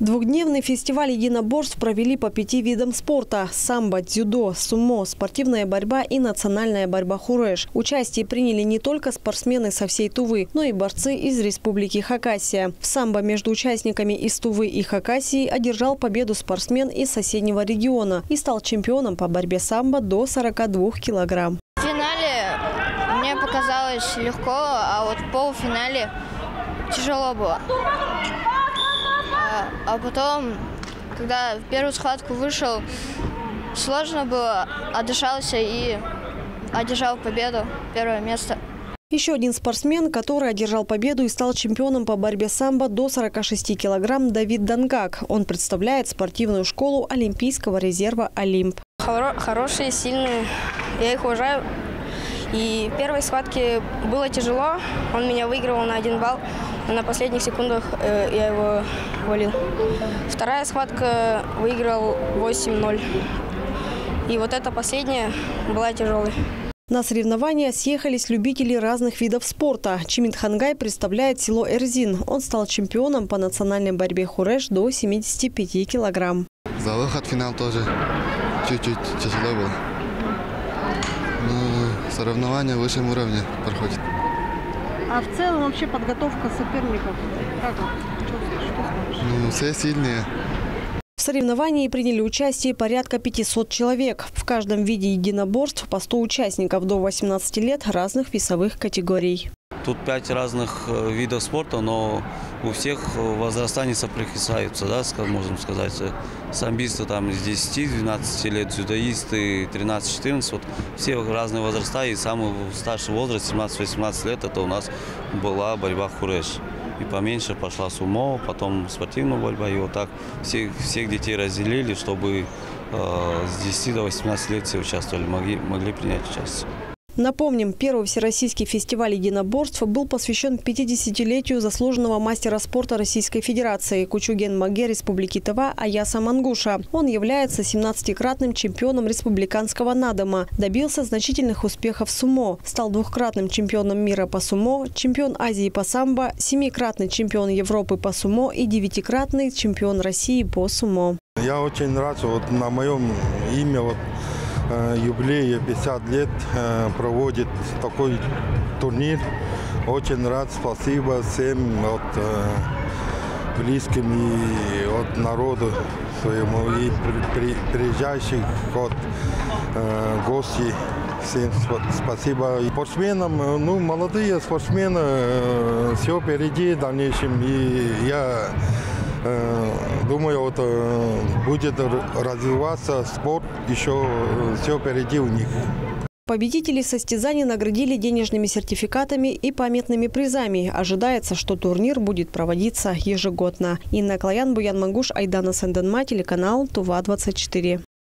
Двухдневный фестиваль единоборств провели по пяти видам спорта – самбо, дзюдо, сумо, спортивная борьба и национальная борьба хуреш. Участие приняли не только спортсмены со всей Тувы, но и борцы из республики Хакасия. В самбо между участниками из Тувы и Хакасии одержал победу спортсмен из соседнего региона и стал чемпионом по борьбе самбо до 42 килограмм. В финале мне показалось легко, а вот в полуфинале тяжело было. А, потом, когда в первую схватку вышел, сложно было, отдышался и одержал победу, первое место. Еще один спортсмен, который одержал победу и стал чемпионом по борьбе самбо до 46 килограмм Давид Дангак. Он представляет спортивную школу Олимпийского резерва «Олимп». Хоро хорошие, сильные. Я их уважаю. И в первой схватке было тяжело. Он меня выигрывал на один балл. На последних секундах э, я его валил. Вторая схватка выиграл 8-0. И вот эта последняя была тяжелой. На соревнования съехались любители разных видов спорта. Чимит Хангай представляет село Эрзин. Он стал чемпионом по национальной борьбе хуреш до 75 килограмм. За выход в финал тоже чуть-чуть тяжело было. Но соревнования в высшем уровне проходят. А в целом вообще подготовка соперников? Как? Что, что скажешь? Ну, все сильные. В соревновании приняли участие порядка 500 человек. В каждом виде единоборств по 100 участников до 18 лет разных весовых категорий. Тут пять разных э, видов спорта, но у всех э, возраста не соприкасаются, да, можем сказать. Самбисты там с 10-12 лет, дзюдоисты 13-14, вот все разные возраста, и самый старший возраст 17-18 лет, это у нас была борьба хуреш. И поменьше пошла сумо, потом спортивная борьба, и вот так всех, всех детей разделили, чтобы э, с 10 до 18 лет все участвовали, могли, могли принять участие. Напомним, первый всероссийский фестиваль единоборств был посвящен 50-летию заслуженного мастера спорта Российской Федерации Кучуген Маге Республики Тыва Аяса Мангуша. Он является 17-кратным чемпионом республиканского надома, добился значительных успехов в сумо, стал двухкратным чемпионом мира по сумо, чемпион Азии по самбо, семикратный чемпион Европы по сумо и девятикратный чемпион России по сумо. Я очень рад, что вот на моем имя вот юбилея 50 лет э, проводит такой турнир. Очень рад, спасибо всем от э, близким и от народу своему и приезжающих от гостей. Всем спасибо. И спортсменам, ну, молодые спортсмены, все впереди в дальнейшем. И я Э, думаю, вот э, будет развиваться спорт, еще э, все впереди у них. Победителей состязаний наградили денежными сертификатами и памятными призами. Ожидается, что турнир будет проводиться ежегодно. Инна Клоян, Буян Магуш, Айдана Санденма, телеканал Тува-24.